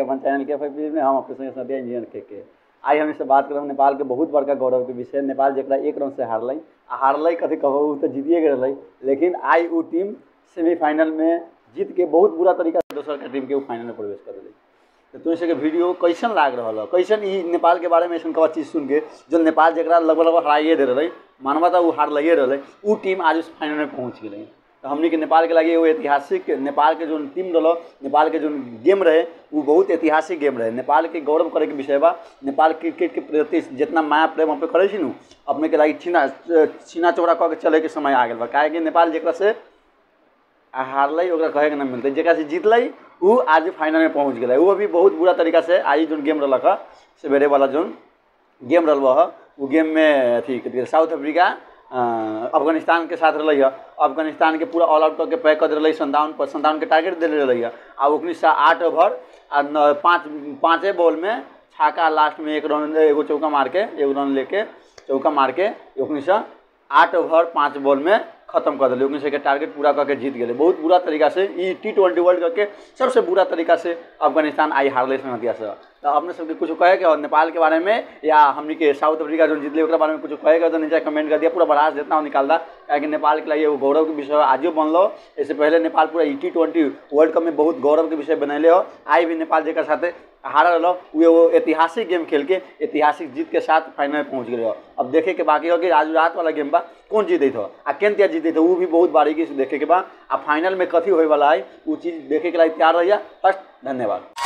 अपन channel के F में हम अपने संगे सत्या इंजीनियर के के। आई हम इससे बात करब, नेपाल के बहुत बड़का गौरव के विषय, नेपाल जरा एक रन से हारल। आ हारल कथी कहू तो जीतिए गए लेकिन आई उ टीम सेमीफाइनल में जीत के बहुत बुरा तरीका से दोसर के टीम के फाइनल में प्रवेश कर दिली। तो तुम सबके वीडियो कैसन लाग रहा है? कैसन ई नेपाल के बारे में ऐसा कब चीज़ सुन के जो नेपाल जरा लगभग लगभग हराइए दे रहे मानवा था वो हार लगे रहे टीम आज उस फाइनल में पहुँच गए तो हमने के नेपाल के लगे वो ऐतिहासिक नेपाल के जो टीम रहा नेपाल के जो गेम रहे, वो बहुत ऐतिहासिक गेम रहे। नेपाल के गौरव करे के विषय बा, नेपाल क्रिकेट के प्रति जितना माया प्रेम हम पे करे छी अपने के लगे छीना छीना चौड़ा कऽ के चले के समय आ गया बा। काहे कि नेपाल जरा से हारल कहे के ना मिलते। जरा से जीतल, उ आज फाइनल में पहुँच गए वो भी बहुत बुरा तरीका से आज जो गेम रहा सवेरे वाला जो गेम रहा वो गेम में अथी साउथ अफ्रीका अफ़गानिस्तान के साथ रही अफ़गानिस्तान के पूरा ऑल आउट करके पैक कर दिल संतावन पर संतावन के टारगेट दे रही है आ उन्नीस सौ आठ ओवर आ पाँच, पाँचे बॉल में छाका लास्ट में एक रन एगो चौका मार के एगो रन लेके चौका मार के उन्नीस सौ आठ ओवर पाँच बॉल में खत्म कर दिले उन्नीस के टारगेट पूरा करके जीत गए बहुत बुरा तरीका से टी ट्वेंटी वर्ल्ड कप के सबसे बुरा तरीका से अफ़गानिस्तान आई हारले संगतिया से तो अपने सबके कुछ कहे के और नेपाल के बारे में? या हमनी के साउथ अफ्रीका जो जीतले बारे में कुछ कहे तो नीचे कमेंट कर दिया, पूरा बढ़ा जितना निकाल दा। कि नेपाल के लिए एगो गौरव के विषय आजो बनलो इससे पहले नेपाल पूरा ई टी ट्वेंटी वर्ल्ड कप में बहुत गौरव के विषय बनैले हो। आई भी नेपाल जकर साथे हारा रहा वो वो ऐतिहासिक गेम खेल के ऐतिहासिक जीत के साथ फाइनल में पहुँच गए अब देखे के बाकी हो कि आज रात वाला गेम बा, कौन जीते थे आ केन त्या जीते थे वो भी बहुत बारीकी से देखे के बा। आ फाइनल में कथी होए वाला है? वो चीज़ देखे के लिए तैयार रहिए फ़र्स्ट, धन्यवाद।